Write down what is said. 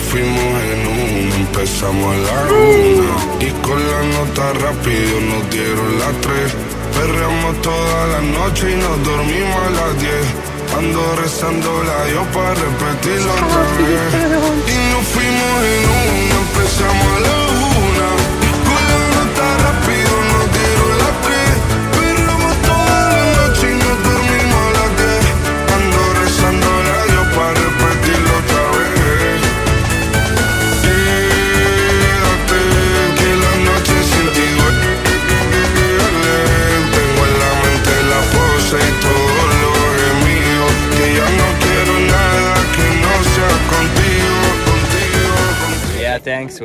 fuimos en una, empezamos a la una. Y con la nota rápido nos dieron las tres. Perreamos toda la noche y nos dormimos a las diez. Ando rezando la Dios para repetirlo thanks.